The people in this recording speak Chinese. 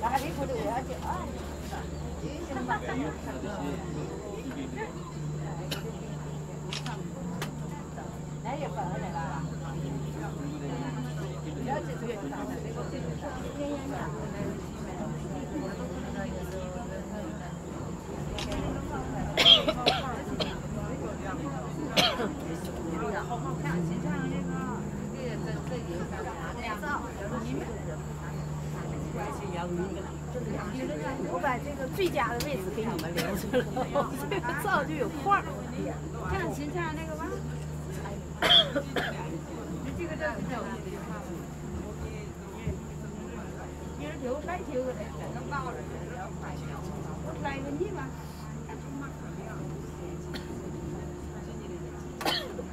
哪里不对啊？就哦，就那个地方。哪有保安来了？不要去，不要去，不要去。我把这个最佳的位置给你们留着了，这个照就有框儿。像秦唱那个吧，这个照片我给他了。今儿头白头的，能抱着，要快点，我来个你吧。